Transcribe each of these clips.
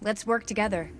Let's work together.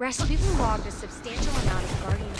Rasputin logged a substantial amount of Guardian